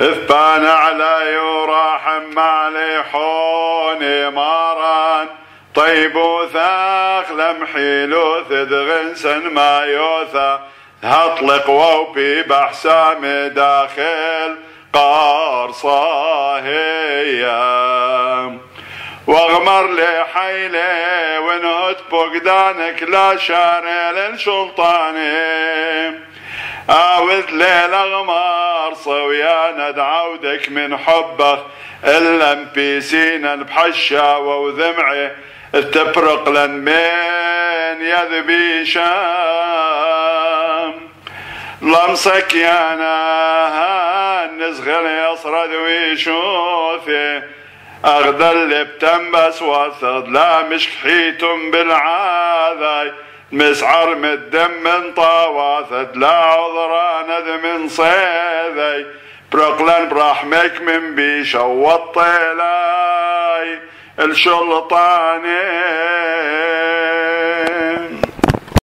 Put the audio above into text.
اثبان على يراح مالحون ماران. طيب وثاخ لمحيلو ثدغنسن ما يوثى. هطلق ووبي بحسام داخل قارصة هي واغمر لي حيلي ونهت بقدانك لا شاري للشلطاني عاوذ ليل اغمار صويانا دعودك من حبك إلا مبيسينا بحشاوة وذمعي تبرق لن من يذبي شام لمسك يا نهان نزغل يصرد ويشوفي أغدل بتنبس وثد لا مش حيتم بالعاذاي مسعر مدم من طواثد لا عذران من صيذي برقلن برحمك من بيش والطيلاي الشلطاني.